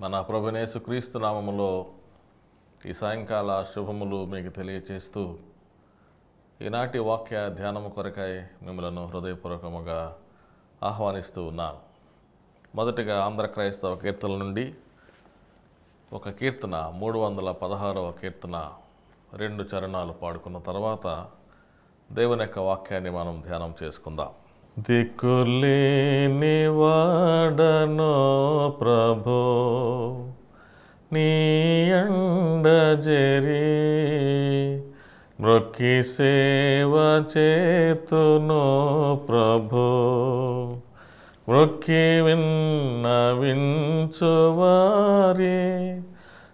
మన ప్రభునేసు క్రీస్తు నామములో ఈ సాయంకాల శుభములు మీకు తెలియచేస్తూ ఈనాటి వాక్య ధ్యానము కొరకై మిమ్మలను హృదయపూర్వకముగా ఆహ్వానిస్తూ ఉన్నాను. మొదటిగా ఆంధ్ర క్రైస్తవ కీర్తనల నుండి ఒక కీర్తన మూడు వందల పదహారవ కీర్తన రెండు చరణాలు పాడుకున్న తర్వాత దేవుని యొక్క వాక్యాన్ని మనం ధ్యానం చేసుకుందాం. దిక్కులేని వాడనో ప్రభో నీ అండజరి మృక్కి సేవ చేతునో ప్రభో మృక్కి విన్నవించువారి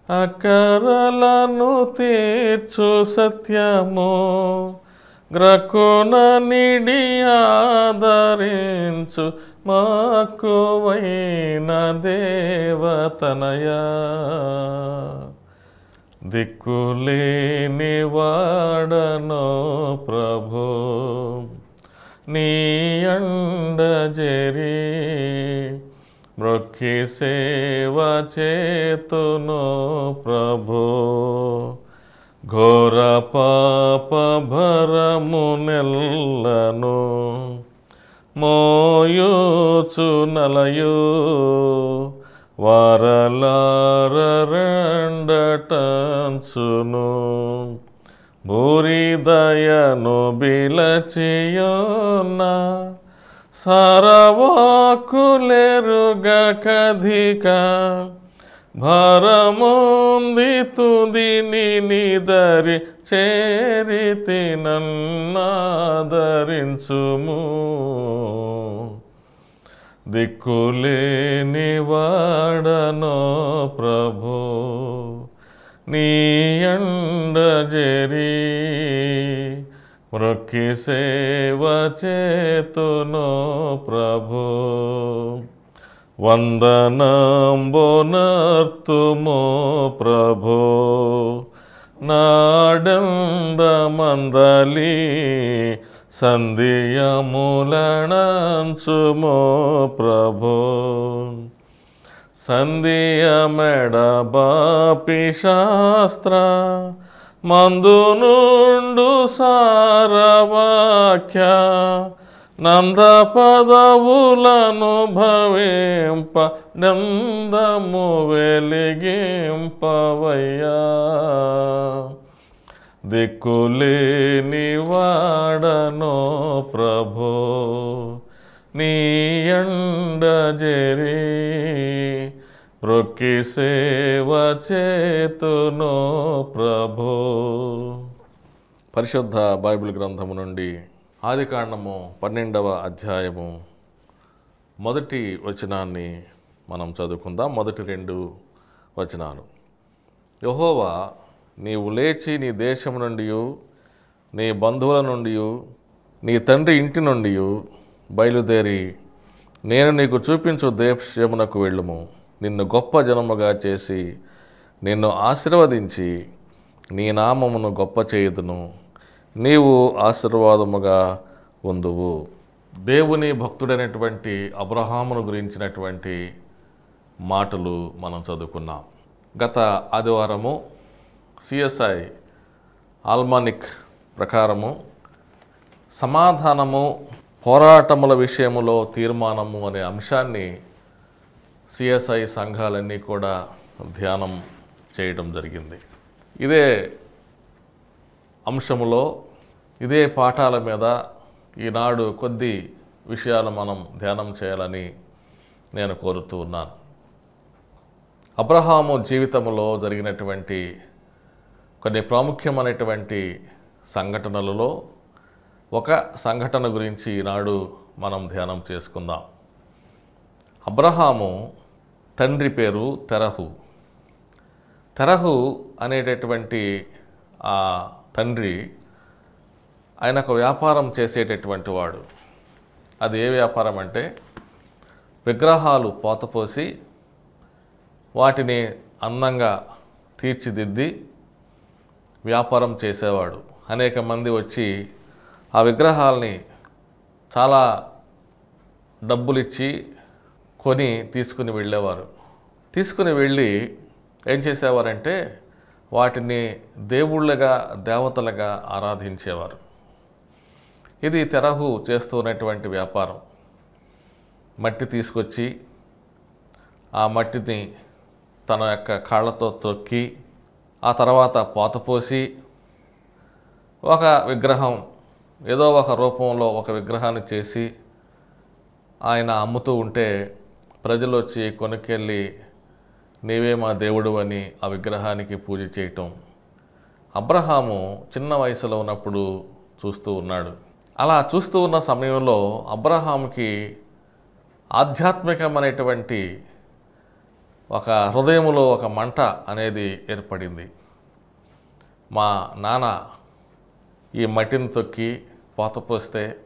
అకరలను తీర్చు సత్యమో. గ్రకున నిడి ఆదరించు మాకువైన దేవతనయా. దిక్కులేని వాడనో ప్రభో నీ అండజరి మృక్కి సేవ చేతును ప్రభో. ఘోర పాప భరము నెల్లను మోయూచు నలయు వరలారండటంచును భూరిదయను బిలచియోన సరవాకులెరుగ కధిక భరముంది తుదిని నిదరి చేరితి నన్నాదరించుము. దిక్కులేని వాడనో ప్రభు నీ అండజరి మృక్కి సేవ చేతునో ప్రభు. వందనంబునర్తుమో ప్రభో నాడందమందలి సంధియములనంచుమో ప్రభో. సంధియమెడబాపి శాస్త్ర మందు నుండు సారవాక్య నంద పదవులను భవింప నందము వెలిగింపవయ్యా. దిక్కులేని వాడనో ప్రభో నీ అండజరి మృక్కి సేవ చేతునో ప్రభో. పరిశుద్ధ బైబిల్ గ్రంథము నుండి ఆదికాండము పన్నెండవ అధ్యాయము. మొదటి వచనాన్ని మనం చదువుకుందాం. మొదటి రెండు వచనాలు. యహోవా నీవు లేచి నీ దేశం నుండి నీ బంధువుల నుండి నీ తండ్రి ఇంటి నుండి బయలుదేరి నేను నీకు చూపించు దేశమునకు వెళ్ళుము. నిన్ను గొప్ప జనముగా చేసి నిన్ను ఆశీర్వదించి నీ నామమును గొప్ప చేయుదును. నీవు ఆశీర్వాదముగా ఉందువు. దేవుని భక్తుడైనటువంటి అబ్రహామును గురించినటువంటి మాటలు మనం చదువుకున్నాం. గత ఆదివారము సిఎస్ఐ ఆల్మానిక్ ప్రకారము సమాధానము పోరాటముల విషయములో తీర్మానము అనే అంశాన్ని సిఎస్ఐ సంఘాలన్నీ కూడా ధ్యానం చేయడం జరిగింది. ఇదే అంశములో ఇదే పాఠాల మీద ఈనాడు కొద్ది విషయాలు మనం ధ్యానం చేయాలని నేను కోరుతూ ఉన్నాను. అబ్రహాము జీవితంలో జరిగినటువంటి కొన్ని ప్రాముఖ్యమైనటువంటి సంఘటనలలో ఒక సంఘటన గురించి ఈనాడు మనం ధ్యానం చేసుకుందాం. అబ్రహాము తండ్రి పేరు తెరహు. తెరహు అనేటటువంటి ఆ తండ్రి ఆయన ఒక వ్యాపారం చేసేటటువంటి వాడు. అది ఏ వ్యాపారం అంటే విగ్రహాలు పోతపోసి వాటిని అందంగా తీర్చిదిద్ది వ్యాపారం చేసేవాడు. అనేక మంది వచ్చి ఆ విగ్రహాలని చాలా డబ్బులిచ్చి కొని తీసుకుని వెళ్ళేవారు. తీసుకుని వెళ్ళి ఏం చేసేవారంటే వాటిని దేవుళ్ళగా దేవతలుగా ఆరాధించేవారు. ఇది తెరహు చేస్తున్నటువంటి వ్యాపారం. మట్టి తీసుకొచ్చి ఆ మట్టిని తన యొక్క కాళ్ళతో తొక్కి ఆ తర్వాత పోతపోసి ఒక విగ్రహం ఏదో ఒక రూపంలో ఒక విగ్రహాన్ని చేసి ఆయన అమ్ముతూ ఉంటే ప్రజలు వచ్చి కొనుక్కెళ్ళి నీవే మా దేవుడు అని ఆ విగ్రహానికి పూజ చేయటం. అబ్రహాము చిన్న వయసులో ఉన్నప్పుడు చూస్తూ ఉన్నాడు. అలా చూస్తూ ఉన్న సమయంలో అబ్రహాముకి ఆధ్యాత్మికమైనటువంటి ఒక హృదయములో ఒక మంట అనేది ఏర్పడింది. మా నాన్న ఈ మట్టిని తొక్కి పోత పోస్తే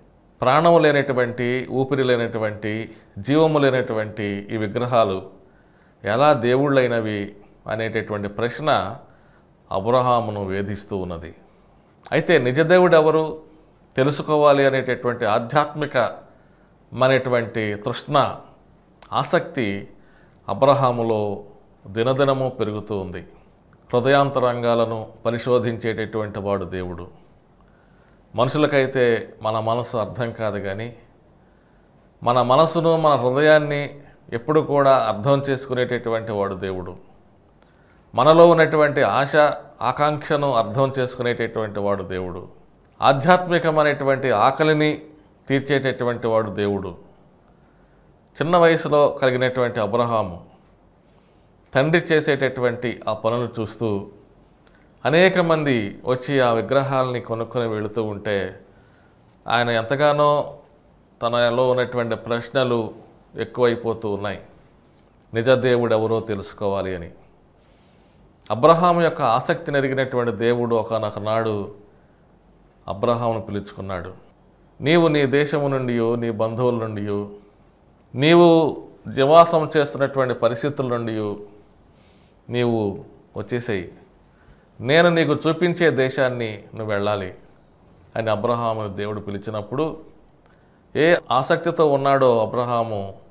ప్రాణము లేనటువంటి ఊపిరి లేనటువంటి జీవము లేనటువంటి ఈ విగ్రహాలు ఎలా దేవుళ్ళైనవి అనేటటువంటి ప్రశ్న అబ్రహామును వేధిస్తూ ఉన్నది. అయితే నిజదేవుడు ఎవరు? తెలుసుకోవాలి అనేటటువంటి ఆధ్యాత్మిక మనటువంటి తృష్ణ ఆసక్తి అబ్రహాములో దినదినము పెరుగుతూ ఉంది. హృదయాంతరంగాలను పరిశోధించేటటువంటి వాడు దేవుడు. మనుషులకైతే మన మనసు అర్థం కాదు కానీ మన మనసును మన హృదయాన్ని ఎప్పుడు కూడా అర్థం చేసుకునేటటువంటి వాడు దేవుడు. మనలో ఉన్నటువంటి ఆశ ఆకాంక్షను అర్థం చేసుకునేటటువంటి వాడు దేవుడు. ఆధ్యాత్మికమైనటువంటి ఆకలిని తీర్చేటటువంటి వాడు దేవుడు. చిన్న వయసులో కలిగినటువంటి అబ్రహాము తండ్రి చేసేటటువంటి ఆ పనులు చూస్తూ అనేక మంది వచ్చి ఆ విగ్రహాలని కొనుక్కొని వెళుతూ ఉంటే ఆయన ఎంతగానో తనలో ఉన్నటువంటి ప్రశ్నలు ఎక్కువైపోతూ ఉన్నాయి. నిజ దేవుడు ఎవరో తెలుసుకోవాలి అని. అబ్రహాం యొక్క ఆసక్తిని ఎరిగినటువంటి దేవుడు ఒకనొక నాడు అబ్రహామును పిలుచుకున్నాడు. నీవు నీ దేశము నుండి నీ బంధువుల నుండి నీవు నివాసం చేస్తున్నటువంటి పరిస్థితుల నుండి నీవు వచ్చేసేయి. నేను నీకు చూపించే దేశాన్ని నువ్వు వెళ్ళాలి అని అబ్రహామును దేవుడు పిలిచినప్పుడు ఏ ఆసక్తితో ఉన్నాడో అబ్రహాము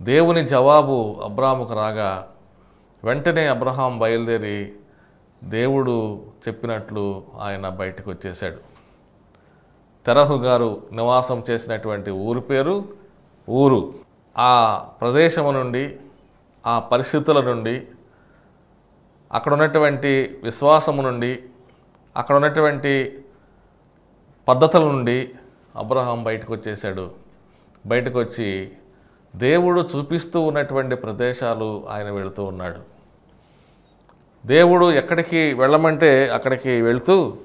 దేవుని జవాబు అబ్రాహాముకు రాగా వెంటనే అబ్రహాం బయలుదేరి దేవుడు చెప్పినట్లు ఆయన బయటకు వచ్చేశాడు తెరహు గారు నివాసం చేసినటువంటి ఊరు పేరు ఊరు. ఆ ప్రదేశము నుండి ఆ పరిస్థితుల నుండి అక్కడ ఉన్నటువంటి విశ్వాసము నుండి అక్కడ ఉన్నటువంటి పద్ధతుల నుండి అబ్రహాం బయటకు వచ్చేసాడు బయటకు వచ్చి దేవుడు చూపిస్తూ ఉన్నటువంటి ప్రదేశాలు ఆయన వెళుతూ ఉన్నాడు. దేవుడు ఎక్కడికి వెళ్ళమంటే అక్కడికి వెళుతూ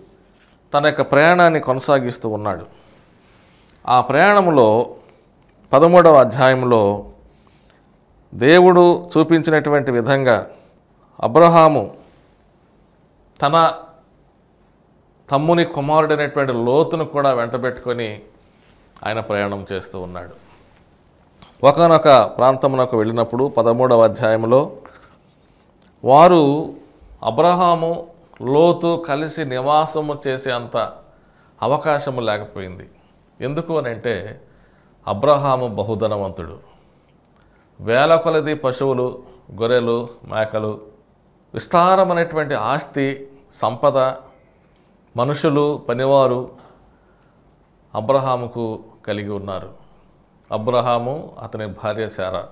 తన యొక్క ప్రయాణాన్ని కొనసాగిస్తూ ఉన్నాడు. ఆ ప్రయాణంలో పదమూడవ అధ్యాయంలో దేవుడు చూపించినటువంటి విధంగా అబ్రహాము తన తమ్ముని కుమారుడైనటువంటి లోతును కూడా వెంటబెట్టుకొని ఆయన ప్రయాణం చేస్తూ ఉన్నాడు. ఒకనొక ప్రాంతమునకు వెళ్ళినప్పుడు పదమూడవ అధ్యాయంలో వారు అబ్రహాము లోతు కలిసి నివాసము చేసే అంత అవకాశము లేకపోయింది. ఎందుకు అని అంటే అబ్రహాము బహుధనవంతుడు. వేల కొలది పశువులు గొర్రెలు మేకలు విస్తారమైనటువంటి ఆస్తి సంపద మనుషులు పనివారు అబ్రహాముకు కలిగి ఉన్నారు. అబ్రహాము అతని భార్య శారా.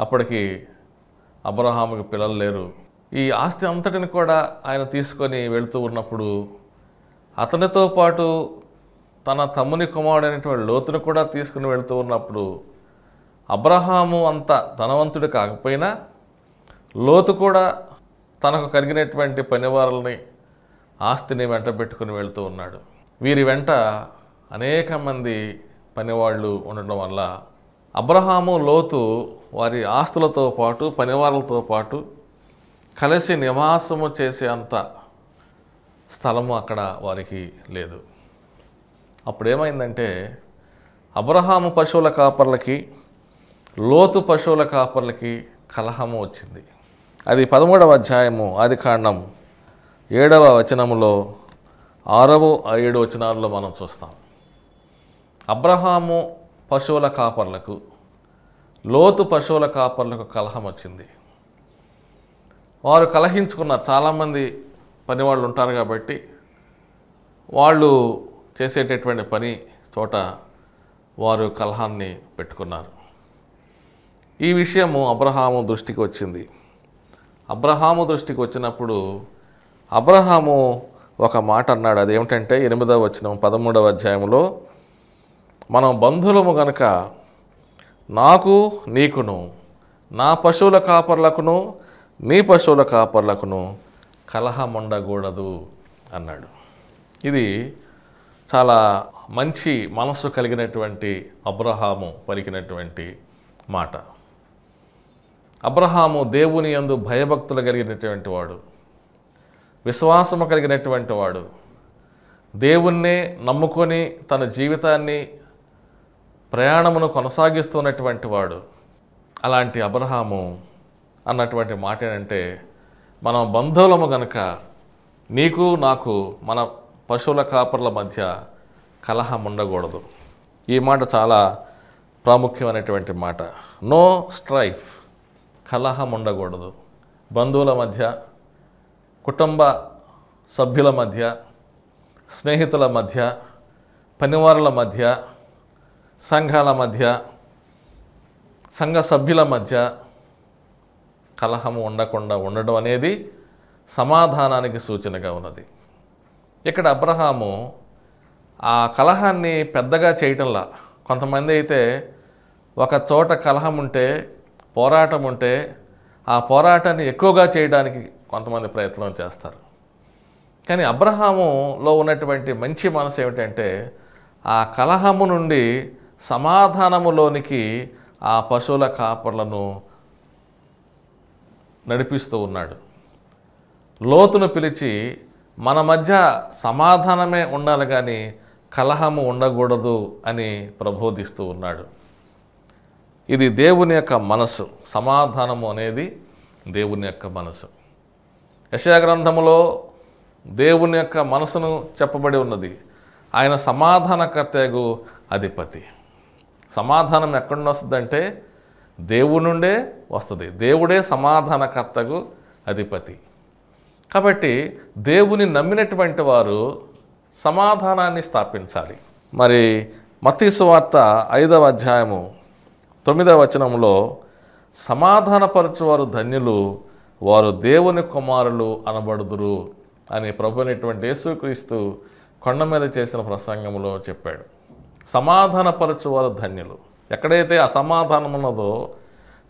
అప్పటికి అబ్రహాముకి పిల్లలు లేరు. ఈ ఆస్తి అంతటిని కూడా ఆయన తీసుకొని వెళుతూ ఉన్నప్పుడు అతనితో పాటు తన తమ్ముని కుమారుడైనటువంటి లోతును కూడా తీసుకుని వెళుతూ ఉన్నప్పుడు అబ్రహాము అంత ధనవంతుడు కాకపోయినా లోతు కూడా తనకు కలిగినటువంటి పనివారులని ఆస్తిని వెంట పెట్టుకుని వెళుతూ ఉన్నాడు. వీరి వెంట అనేక మంది పనివాళ్ళు ఉండడం వల్ల అబ్రహాము లోతు వారి ఆస్తులతో పాటు పనివాళ్ళతో పాటు కలిసి నివాసము చేసే అంత స్థలము అక్కడ వారికి లేదు. అప్పుడు ఏమైందంటే అబ్రహాము పశువుల కాపర్లకి లోతు పశువుల కాపర్లకి కలహము వచ్చింది. అది పదమూడవ అధ్యాయము ఆది కాండం ఏడవ వచనములో ఆరవ ఏడు వచనాల్లో మనం చూస్తాం. అబ్రహాము పశువుల కాపర్లకు లోతు పశువుల కాపర్లకు కలహం వచ్చింది. వారు కలహించుకున్నారు చాలామంది పని వాళ్ళు ఉంటారు కాబట్టి వాళ్ళు చేసేటటువంటి పని చోట వారు కలహాన్ని పెట్టుకున్నారు. ఈ విషయము అబ్రహాము దృష్టికి వచ్చింది. అబ్రహాము దృష్టికి వచ్చినప్పుడు అబ్రహాము ఒక మాట అన్నాడు. అదేమిటంటే ఎనిమిదవ వచ్చిన పదమూడవ అధ్యాయంలో మనం బంధువులము గనక నాకు నీకును నా పశువుల కాపర్లకును నీ పశువుల కాపర్లకును కలహం ఉండకూడదు అన్నాడు. ఇది చాలా మంచి మనసు కలిగినటువంటి అబ్రహాము పలికినటువంటి మాట. అబ్రహాము దేవుని యందు భయభక్తులు కలిగినటువంటి వాడు విశ్వాసము కలిగినటువంటి వాడు. దేవుణ్ణే నమ్ముకొని తన జీవితాన్ని ప్రయాణమును కొనసాగిస్తున్నటువంటి వాడు. అలాంటి అబ్రహాము అన్నటువంటి మాట ఏంటంటే మనం బంధువులము గనక నీకు నాకు మన పశువుల కాపర్ల మధ్య కలహం ఉండకూడదు. ఈ మాట చాలా ప్రాముఖ్యమైనటువంటి మాట. నో స్ట్రైఫ్ కలహం ఉండకూడదు. బంధువుల మధ్య కుటుంబ సభ్యుల మధ్య స్నేహితుల మధ్య పనివారుల మధ్య సంఘాల మధ్య సంఘ సభ్యుల మధ్య కలహము ఉండకుండా ఉండడం అనేది సమాధానానికి సూచనగా ఉన్నది. ఇక్కడ అబ్రహాము ఆ కలహాన్ని పెద్దగా చేయటంలా. కొంతమంది అయితే ఒక చోట కలహం ఉంటే పోరాటం ఉంటే ఆ పోరాటాన్ని ఎక్కువగా చేయడానికి కొంతమంది ప్రయత్నం చేస్తారు. కానీ అబ్రహాములో ఉన్నటువంటి మంచి మనసు ఏమిటంటే ఆ కలహము నుండి సమాధానములోనికి ఆ పశువుల కాపర్లను నడిపిస్తూ ఉన్నాడు. లోతును పిలిచి మన మధ్య సమాధానమే ఉండాలి కానీ కలహము ఉండకూడదు అని ప్రబోధిస్తూ ఉన్నాడు. ఇది దేవుని యొక్క మనసు సమాధానము అనేది దేవుని యొక్క మనసు యశాగ్రంథములో దేవుని యొక్క మనసును చెప్పబడి ఉన్నది. ఆయన సమాధానకర్తగు అధిపతి. సమాధానం ఎక్కడి నుండి వస్తుందంటే దేవుడి నుండే వస్తుంది. దేవుడే సమాధానకర్తకు అధిపతి. కాబట్టి దేవుని నమ్మినటువంటి వారు సమాధానాన్ని స్థాపించాలి. మరి మతీసు వార్త ఐదవ అధ్యాయము తొమ్మిదవ వచనంలో సమాధానపరచువారు ధన్యులు వారు దేవుని కుమారులు అనబడుదురు అని ప్రభు అయినటువంటి యేసుక్రీస్తు కొండ మీద చేసిన ప్రసంగంలో చెప్పాడు. సమాధానపరచువారు ధన్యులు. ఎక్కడైతే అసమాధానం ఉన్నదో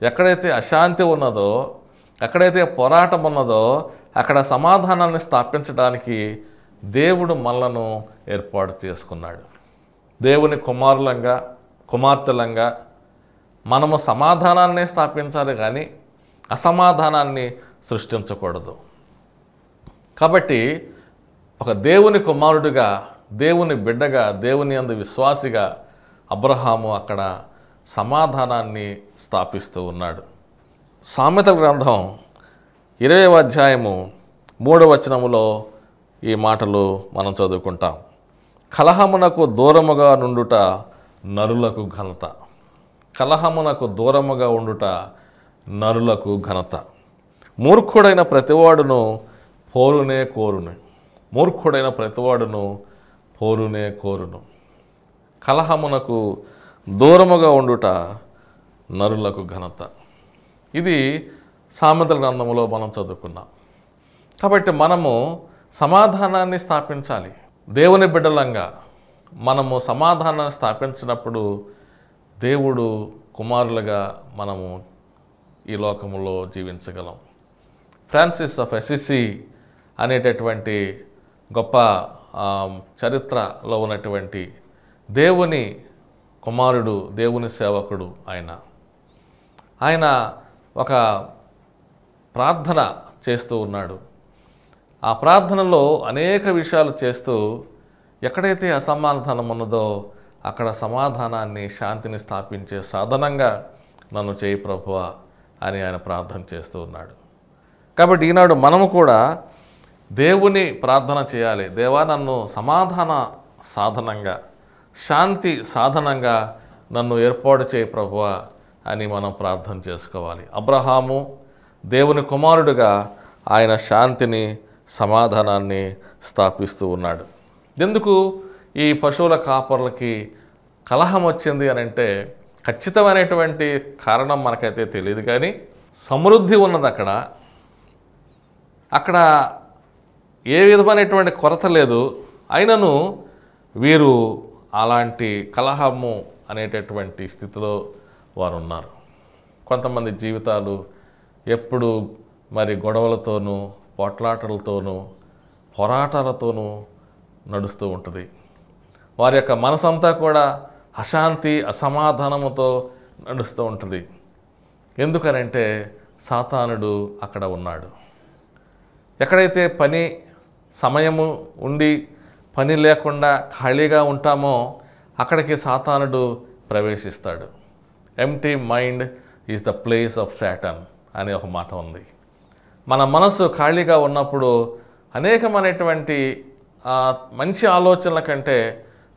ఎక్కడైతే అశాంతి ఉన్నదో ఎక్కడైతే పోరాటం ఉన్నదో అక్కడ సమాధానాన్ని స్థాపించడానికి దేవుడు మనలను ఏర్పాటు చేసుకున్నాడు. దేవుని కుమారులంగా కుమార్తెలంగా మనము సమాధానాన్ని స్థాపించాలి కానీ అసమాధానాన్ని సృష్టించకూడదు. కాబట్టి ఒక దేవుని కుమారుడిగా దేవుని బిడ్డగా దేవుని అందు విశ్వాసిగా అబ్రహాము అక్కడ సమాధానాన్ని స్థాపిస్తూ ఉన్నాడు. సామెతల గ్రంథం ఇరవై అధ్యాయము మూడవ వచనములో ఈ మాటలు మనం చదువుకుంటాం. కలహమునకు దూరముగా నుండుట నరులకు ఘనత. కలహమునకు దూరముగా ఉండుట నరులకు ఘనత. మూర్ఖుడైన ప్రతివాడును పోరునే కోరును. మూర్ఖుడైన ప్రతివాడును పోరునే కోరును. కలహమునకు దూరముగా ఉండుట నరులకు ఘనత. ఇది సామెతల గ్రంథములో మనం చదువుకున్నాం. కాబట్టి మనము సమాధానాన్ని స్థాపించాలి. దేవుని బిడ్డలంగా మనము సమాధానాన్ని స్థాపించినప్పుడు దేవుడు కుమారులుగా మనము ఈ లోకములో జీవించగలం. ఫ్రాన్సిస్ ఆఫ్ ఎసిసి అనేటటువంటి గొప్ప చరిత్రలో ఉన్నటువంటి దేవుని కుమారుడు దేవుని సేవకుడు ఆయన. ఆయన ఒక ప్రార్థన చేస్తూ ఉన్నాడు. ఆ ప్రార్థనలో అనేక విషయాలు చేస్తూ ఎక్కడైతే అసమాధానం ఉన్నదో అక్కడ సమాధానాన్ని శాంతిని స్థాపించే సాధనంగా నన్ను చేయి ప్రభువా అని ఆయన ప్రార్థన చేస్తూ ఉన్నాడు. కాబట్టి ఈనాడు మనము కూడా దేవుని ప్రార్థన చేయాలి. దేవా నన్ను సమాధాన సాధనంగా శాంతి సాధనంగా నన్ను ఏర్పాటు చేయి ప్రభువా అని మనం ప్రార్థన చేసుకోవాలి. అబ్రహాము దేవుని కుమారుడుగా ఆయన శాంతిని సమాధానాన్ని స్థాపిస్తూ ఉన్నాడు. ఎందుకు ఈ పశువుల కాపర్లకి కలహం వచ్చింది అని అంటే ఖచ్చితమైనటువంటి కారణం మనకైతే తెలియదు కానీ సమృద్ధి ఉన్నది అక్కడ అక్కడ ఏ విధమైనటువంటి కొరత లేదు. అయినను వీరు అలాంటి కలహము అనేటటువంటి స్థితిలో వారు ఉన్నారు కొంతమంది జీవితాలు ఎప్పుడు మరి గొడవలతోనూ పోట్లాటలతోనూ పోరాటాలతోనూ నడుస్తూ ఉంటుంది. వారి యొక్క మనసంతా కూడా అశాంతి అసమాధానముతో నడుస్తూ ఉంటుంది. ఎందుకనంటే సాతానుడు అక్కడ ఉన్నాడు. ఎక్కడైతే పని సమయము ఉండి పని లేకుండా ఖాళీగా ఉంటామో అక్కడికి సాతానుడు ప్రవేశిస్తాడు. Empty mind is the place of Satan అనే ఒక మాట ఉంది. మన మనసు ఖాళీగా ఉన్నప్పుడు అనేకమైనటువంటి మంచి ఆలోచనల కంటే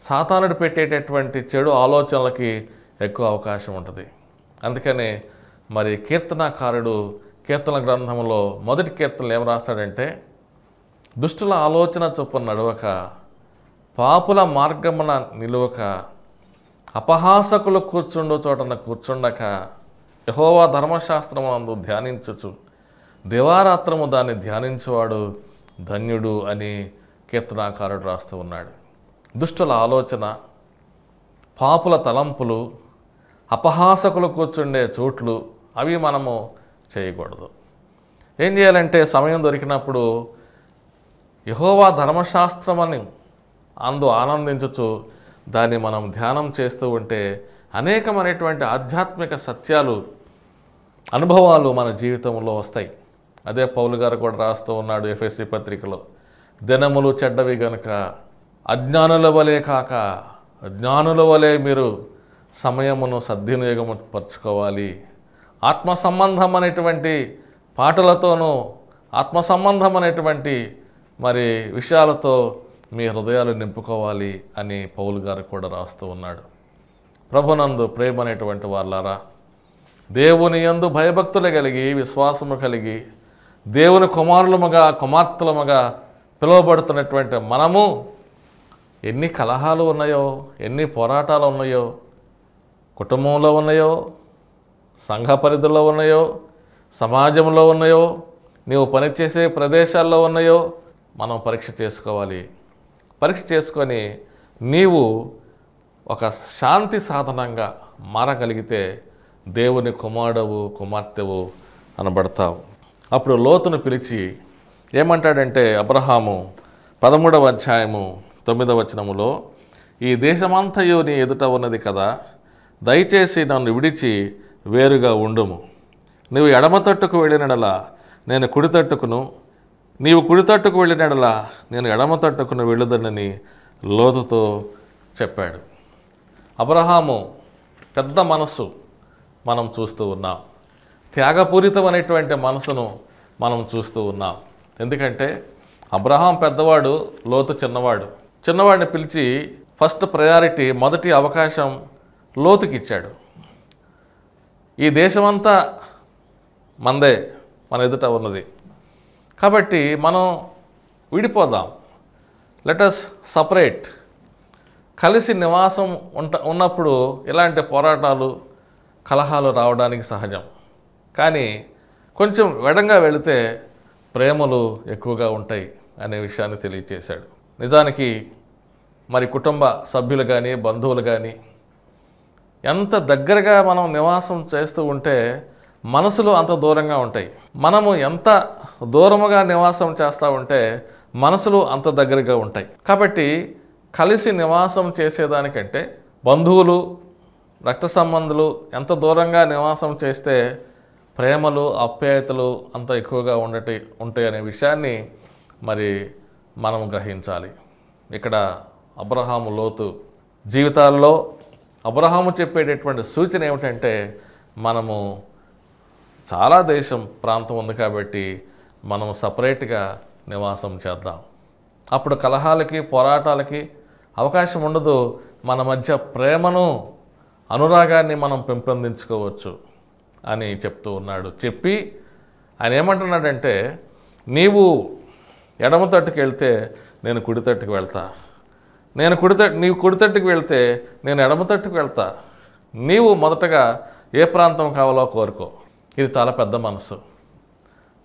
సాతానుడు పెట్టేటటువంటి చెడు ఆలోచనలకి ఎక్కువ అవకాశం ఉంటుంది. అందుకనే మరి కీర్తనాకారుడు కీర్తన గ్రంథంలో మొదటి కీర్తనలు ఏం రాస్తాడంటే దుష్టుల ఆలోచన చొప్పున నడవక పాపుల మార్గమున నిలువక అపహాసకులు కూర్చుండు చోటన కూర్చుండక యహోవా ధర్మశాస్త్రమునందు ధ్యానించచ్చు దివారాత్రము దాన్ని ధ్యానించువాడు ధన్యుడు అని కీర్తనాకారుడు రాస్తూ ఉన్నాడు. దుష్టుల ఆలోచన పాపుల తలంపులు అపహాసకులు కూర్చుండే చోట్లు అవి మనము చేయకూడదు. ఏం చేయాలంటే సమయం దొరికినప్పుడు యహోవా ధర్మశాస్త్రమని అందు ఆనందించచ్చు దాన్ని మనం ధ్యానం చేస్తూ ఉంటే అనేకమైనటువంటి ఆధ్యాత్మిక సత్యాలు అనుభవాలు మన జీవితంలో వస్తాయి. అదే పౌలు గారు కూడా రాస్తూ ఉన్నాడు ఎఫ్ఎస్సి పత్రికలో దినములు చెడ్డవి గనుక అజ్ఞానుల వలె కాక జ్ఞానుల వలె మీరు సమయమును సద్వినియోగము పరుచుకోవాలి. ఆత్మ సంబంధం అనేటువంటి పాటలతోనూ ఆత్మ సంబంధం అనేటువంటి మరి విషయాలతో మీ హృదయాలు నింపుకోవాలి అని పౌలు గారు కూడా రాస్తూ ఉన్నాడు. ప్రభునందు ప్రేమ అనేటువంటి వాళ్ళారా దేవుని యందు భయభక్తులు కలిగి విశ్వాసము కలిగి దేవుని కుమారులముగా కుమార్తెలముగా పిలువబడుతున్నటువంటి మనము ఎన్ని కలహాలు ఉన్నాయో ఎన్ని పోరాటాలు ఉన్నాయో కుటుంబంలో ఉన్నాయో సంఘ పరిధిలో ఉన్నాయో సమాజంలో ఉన్నాయో నీవు పనిచేసే ప్రదేశాల్లో ఉన్నాయో మనం పరీక్ష చేసుకోవాలి. పరీక్ష చేసుకొని నీవు ఒక శాంతి సాధనంగా మారగలిగితే దేవుని కుమారుడవు కుమార్తెవు అనబడతావు. అప్పుడు లోతును పిలిచి ఏమంటాడంటే అబ్రహాము పదమూడవ అధ్యాయము తొమ్మిదవ వచనములో ఈ దేశమంతయు నీ ఎదుట ఉన్నది కదా దయచేసి నన్ను విడిచి వేరుగా ఉండుము. నీవు ఎడమ తట్టుకు వెళ్ళినడల నేను కుడి తట్టుకును నీవు కుడి తట్టుకు వెళ్ళినడలా నేను ఎడమ తట్టుకుని వెళ్ళుదనని లోతుతో చెప్పాడు. అబ్రహాము పెద్ద మనస్సు మనం చూస్తూ ఉన్నాం. త్యాగపూరితం అనేటువంటి మనసును మనం చూస్తూ ఉన్నాం. ఎందుకంటే అబ్రహాం పెద్దవాడు లోతు చిన్నవాడు. చిన్నవాడిని పిలిచి ఫస్ట్ ప్రయారిటీ మొదటి అవకాశం లోతుకిచ్చాడు. ఈ దేశమంతా మందే మన ఎదుట ఉన్నది. కాబట్టి మనం విడిపోదాం. లెటస్ సపరేట్ కలిసి నివాసం ఉంట ఉన్నప్పుడు ఇలాంటి పోరాటాలు కలహాలు రావడానికి సహజం. కానీ కొంచెం వెడంగా వెళితే ప్రేమలు ఎక్కువగా ఉంటాయి అనే విషయాన్ని తెలియచేశాడు. నిజానికి మరి కుటుంబ సభ్యులు కానీ బంధువులు కానీ ఎంత దగ్గరగా మనం నివాసం చేస్తూ ఉంటే మనసులు అంత దూరంగా ఉంటాయి. మనము ఎంత దూరముగా నివాసం చేస్తూ ఉంటే మనసులు అంత దగ్గరగా ఉంటాయి. కాబట్టి కలిసి నివాసం చేసేదానికంటే బంధువులు రక్త సంబంధులు ఎంత దూరంగా నివాసం చేస్తే ప్రేమలు ఆప్యాయతలు అంత ఎక్కువగా ఉండటి ఉంటాయి అనే విషయాన్ని మరి మనం గ్రహించాలి. ఇక్కడ అబ్రహాము లోతు జీవితాల్లో అబ్రహాము చెప్పేటటువంటి సూచన ఏమిటంటే మనము చాలా దేశం ప్రాంతం ఉంది కాబట్టి మనం సపరేట్గా నివాసం చేద్దాం. అప్పుడు కలహాలకి పోరాటాలకి అవకాశం ఉండదు. మన మధ్య ప్రేమను అనురాగాన్ని మనం పెంపొందించుకోవచ్చు అని చెప్తూ ఉన్నాడు. చెప్పి ఆయన ఏమంటున్నాడంటే నీవు ఎడమ తట్టుకు వెళ్తే నేను కుడి తట్టుకు వెళ్తా. నేను కుడి తట్టు నీవు కుడి తట్టుకు వెళ్తే నేను ఎడమ తట్టుకు వెళ్తా. నీవు మొదటగా ఏ ప్రాంతం కావాలో కోరుకో. ఇది చాలా పెద్ద మనసు.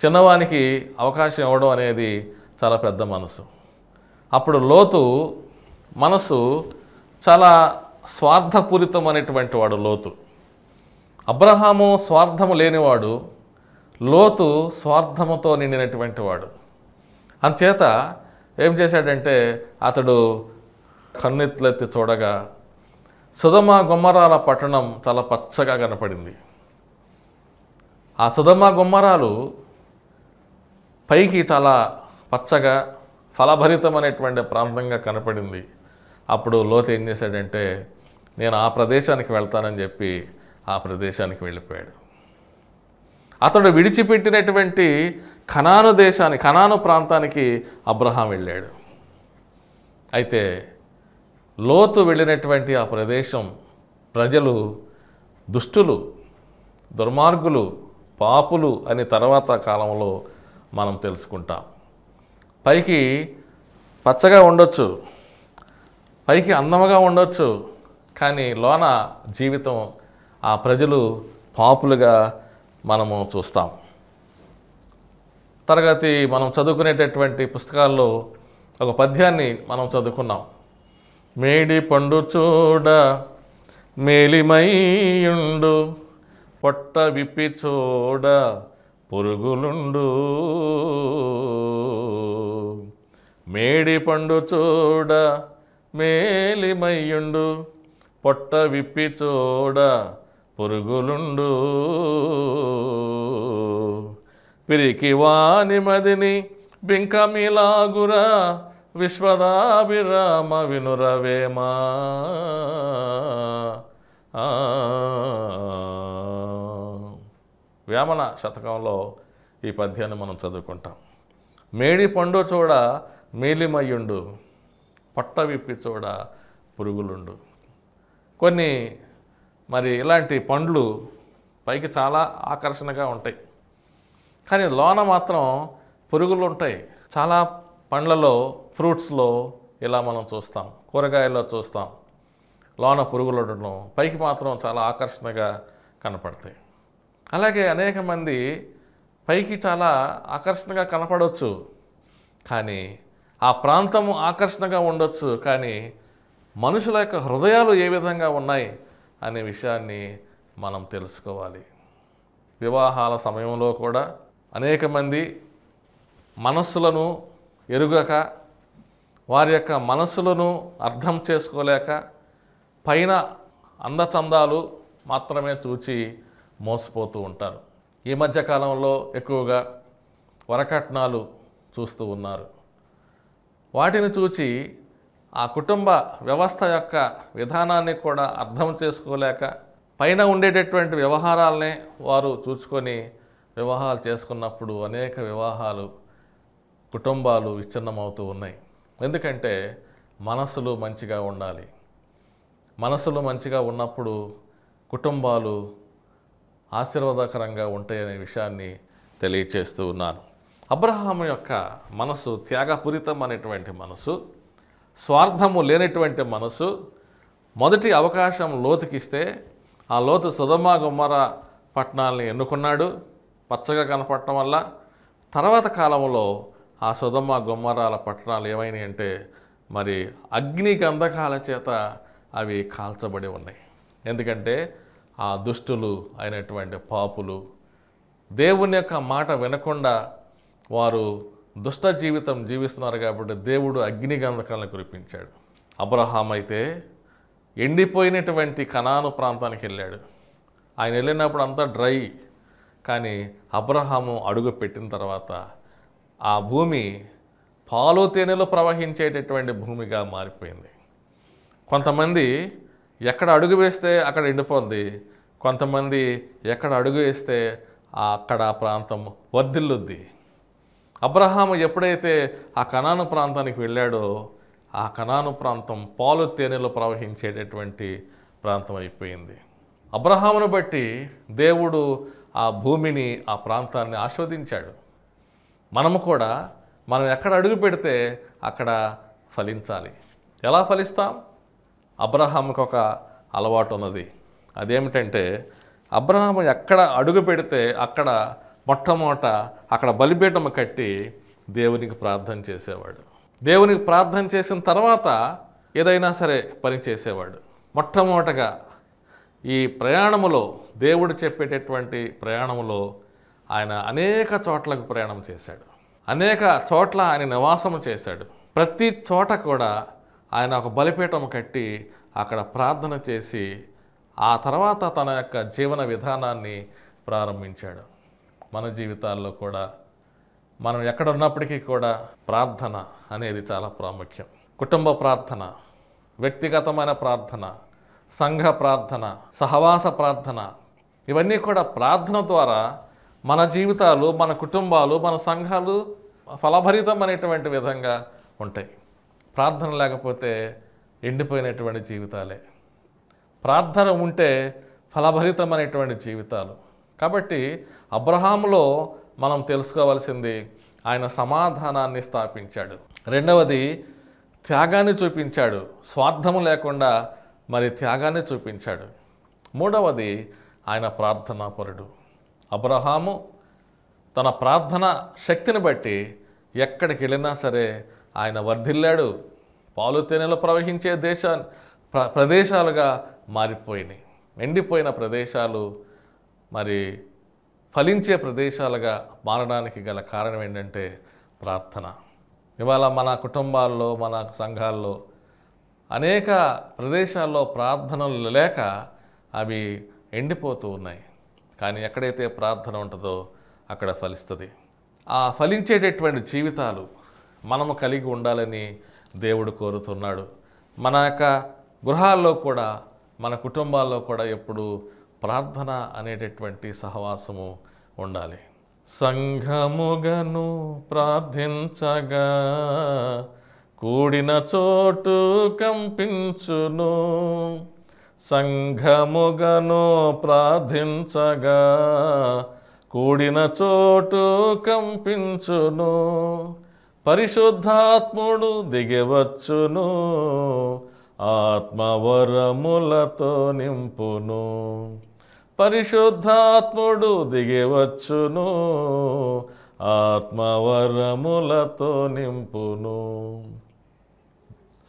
చిన్నవానికి అవకాశం ఇవ్వడం అనేది చాలా పెద్ద మనసు. అప్పుడు లోతు మనసు చాలా స్వార్థపూరితం అనేటువంటి వాడు లోతు. అబ్రహాము స్వార్థము లేనివాడు లోతు స్వార్థముతో నిండినటువంటి వాడు. అంచేత ఏం చేశాడంటే అతడు కన్నెత్తులెత్తి చూడగా సుధమ గుమ్మరాల పట్టణం చాలా పచ్చగా కనపడింది. ఆ సుధమ్మ గుమ్మరాలు పైకి చాలా పచ్చగా ఫలభరితమైనటువంటి ప్రాంతంగా కనపడింది. అప్పుడు లోతు ఏం చేశాడంటే నేను ఆ ప్రదేశానికి వెళ్తానని చెప్పి ఆ ప్రదేశానికి వెళ్ళిపోయాడు. అతడు విడిచిపెట్టినటువంటి ఖనాను దేశానికి ఖనాను ప్రాంతానికి అబ్రహాం వెళ్ళాడు. అయితే లోతు వెళ్ళినటువంటి ఆ ప్రదేశం ప్రజలు దుష్టులు దుర్మార్గులు పాపులు అని తర్వాత కాలంలో మనం తెలుసుకుంటాం. పైకి పచ్చగా ఉండొచ్చు పైకి అందముగా ఉండొచ్చు కానీ లోన జీవితం ఆ ప్రజలు పాపులుగా మనము చూస్తాం. తరగతి మనం చదువుకునేటటువంటి పుస్తకాల్లో ఒక పద్యాన్ని మనం చదువుకున్నాం. మేడి పండు చూడ మేలిమయుండు పొట్ట విప్పి చూడ పురుగులుండు. మేడి పండు చూడ మేలిమయ్యుండు పొట్ట విప్పి చూడ పురుగులుండు. పిరికి వాని మదిని బింకమిలాగురా విశ్వదాభిరామ వినురవేమా. ఆ. వేమన శతకంలో ఈ పద్యాన్ని మనం చదువుకుంటాం. మేడి పండు చూడ మేలిమయ్యుండు పొట్ట విప్పి చూడ పురుగులుండు. కొన్ని మరి ఇలాంటి పండ్లు పైకి చాలా ఆకర్షణగా ఉంటాయి. కానీ లోన మాత్రం పురుగులు ఉంటాయి చాలా పండ్లలో ఫ్రూట్స్లో ఇలా మనం చూస్తాం కూరగాయల్లో చూస్తాం. లోన పురుగులు ఉండడం పైకి మాత్రం చాలా ఆకర్షణగా కనపడతాయి. అలాగే అనేక మంది పైకి చాలా ఆకర్షణగా కనపడవచ్చు కానీ ఆ ప్రాంతము ఆకర్షణగా ఉండొచ్చు కానీ మనుషుల యొక్క హృదయాలు ఏ విధంగా ఉన్నాయి అనే విషయాన్ని మనం తెలుసుకోవాలి. వివాహాల సమయంలో కూడా అనేక మంది మనస్సులను ఎరుగక వారి యొక్క మనస్సులను అర్థం చేసుకోలేక పైన అందచందాలు మాత్రమే చూచి మోసపోతూ ఉంటారు. ఈ మధ్య కాలంలో ఎక్కువగా వరకట్నాలు చూస్తూ ఉన్నారు. వాటిని చూచి ఆ కుటుంబ వ్యవస్థ యొక్క విధానాన్ని కూడా అర్థం చేసుకోలేక పైన ఉండేటటువంటి వ్యవహారాలనే వారు చూసుకొని వివాహాలు చేసుకున్నప్పుడు అనేక వివాహాలు కుటుంబాలు విచ్ఛిన్నమవుతూ ఉన్నాయి. ఎందుకంటే మనసులు మంచిగా ఉండాలి. మనసులు మంచిగా ఉన్నప్పుడు కుటుంబాలు ఆశీర్వాదకరంగా ఉంటాయనే విషయాన్ని తెలియచేస్తూ ఉన్నాను. అబ్రహాం యొక్క మనసు త్యాగపూరితం అనేటువంటి మనసు స్వార్థము లేనటువంటి మనసు మొదటి అవకాశం లోతుకిస్తే ఆ లోతు సుధమా గుమ్మర పట్టణాలని ఎన్నుకున్నాడు పచ్చగా కనపడటం వల్ల. తర్వాత కాలంలో ఆ సుధమ్మ గుమ్మరాల పట్టణాలు ఏమైనాయి అంటే మరి అగ్ని గంధకాల చేత అవి కాల్చబడి ఉన్నాయి. ఎందుకంటే ఆ దుష్టులు అయినటువంటి పాపులు. దేవుని యొక్క మాట వినకుండా వారు దుష్ట జీవితం జీవిస్తున్నారు కాబట్టి దేవుడు అగ్ని గంధకాలను కురిపించాడు. అబ్రహాం అయితే ఎండిపోయినటువంటి కనాను ప్రాంతానికి వెళ్ళాడు. ఆయన వెళ్ళినప్పుడు అంతా డ్రై కానీ అబ్రహాము అడుగు పెట్టిన తర్వాత ఆ భూమి పాలు తేనెలు ప్రవహించేటటువంటి భూమిగా మారిపోయింది. కొంతమంది ఎక్కడ అడుగు వేస్తే అక్కడ ఎండిపోద్ది కొంతమంది ఎక్కడ అడుగు వేస్తే అక్కడ ఆ ప్రాంతం వర్ధిల్లుద్ది. అబ్రహాము ఎప్పుడైతే ఆ కణాను ప్రాంతానికి వెళ్ళాడో ఆ కణాను ప్రాంతం పాలు తేనెలు ప్రవహించేటటువంటి ప్రాంతం అయిపోయింది. అబ్రహామును బట్టి దేవుడు ఆ భూమిని ఆ ప్రాంతాన్ని ఆస్వాదించాడు. మనము కూడా మనం ఎక్కడ అడుగు పెడితే అక్కడ ఫలించాలి. ఎలా ఫలిస్తాం? అబ్రహాంకి ఒక అలవాటు ఉన్నది. అదేమిటంటే అబ్రహాం ఎక్కడ అడుగు పెడితే అక్కడ మొట్టమొదట అక్కడ బలిపీఠం కట్టి దేవునికి ప్రార్థన చేసేవాడు. దేవునికి ప్రార్థన చేసిన తర్వాత ఏదైనా సరే పని చేసేవాడు. మొట్టమొదటగా ఈ ప్రయాణములో దేవుడు చెప్పేటటువంటి ప్రయాణములో ఆయన అనేక చోట్లకు ప్రయాణం చేశాడు. అనేక చోట్ల ఆయన నివాసము చేశాడు. ప్రతి చోట కూడా ఆయన ఒక బలిపీఠం కట్టి అక్కడ ప్రార్థన చేసి ఆ తర్వాత తన యొక్క జీవన విధానాన్ని ప్రారంభించాడు. మన జీవితాల్లో కూడా మనం ఎక్కడ ఉన్నప్పటికీ కూడా ప్రార్థన అనేది చాలా ప్రాముఖ్యం. కుటుంబ ప్రార్థన వ్యక్తిగతమైన ప్రార్థన సంఘ ప్రార్థన సహవాస ప్రార్థన ఇవన్నీ కూడా ప్రార్థన ద్వారా మన జీవితాలు మన కుటుంబాలు మన సంఘాలు ఫలభరితం అనేటువంటి విధంగా ఉంటాయి. ప్రార్థన లేకపోతే ఎండిపోయినటువంటి జీవితాలే. ప్రార్థన ఉంటే ఫలభరితమైనటువంటి జీవితాలు. కాబట్టి అబ్రహాములో మనం తెలుసుకోవాల్సింది ఆయన సమాధానాన్ని స్థాపించాడు. రెండవది త్యాగాన్ని చూపించాడు. స్వార్థము లేకుండా మరి త్యాగాన్ని చూపించాడు. మూడవది ఆయన ప్రార్థనా పరుడు. అబ్రహాము తన ప్రార్థన శక్తిని బట్టి ఎక్కడికి వెళ్ళినా సరే ఆయన వర్ధిల్లాడు. పాలు తేనెలు ప్రవహించే దేశ ప్ర ప్రదేశాలుగా మారిపోయినాయి. ఎండిపోయిన ప్రదేశాలు మరి ఫలించే ప్రదేశాలుగా మారడానికి గల కారణం ఏంటంటే ప్రార్థన. ఇవాళ మన కుటుంబాల్లో మన సంఘాల్లో అనేక ప్రదేశాల్లో ప్రార్థనలు లేక అవి ఎండిపోతూ ఉన్నాయి. కానీ ఎక్కడైతే ప్రార్థన ఉంటుందో అక్కడ ఫలిస్తుంది. ఆ ఫలించేటటువంటి జీవితాలు మనము కలిగి ఉండాలని దేవుడు కోరుతున్నాడు. మన యొక్క గృహాల్లో కూడా మన కుటుంబాల్లో కూడా ఎప్పుడు ప్రార్థన అనేటటువంటి సహవాసము ఉండాలి. సంఘముగను ప్రార్థించగా కూడిన చోటు కంపించును. సంఘముగను ప్రార్థించగా కూడిన చోటు కంపించును. పరిశుద్ధాత్ముడు దిగవచ్చును ఆత్మవరములతో నింపును. పరిశుద్ధాత్ముడు దిగవచ్చును ఆత్మవరములతో నింపును.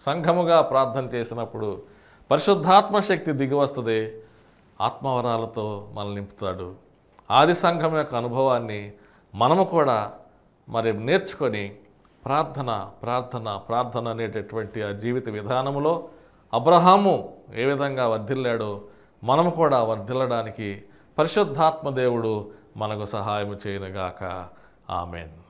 సంఘముగా ప్రార్థన చేసినప్పుడు పరిశుద్ధాత్మ శక్తి దిగి వస్తుంది ఆత్మవరాలతో మనల్ని నింపుతాడు. ఆది సంఘం యొక్క అనుభవాన్ని మనము కూడా మరి నేర్చుకొని ప్రార్థన ప్రార్థన ప్రార్థన అనేటటువంటి ఆ జీవిత విధానములో అబ్రహాము ఏ విధంగా వర్ధిల్లాడో మనము కూడా వర్ధిల్లడానికి పరిశుద్ధాత్మ దేవుడు మనకు సహాయం చేయనుగాక. ఆమెన్.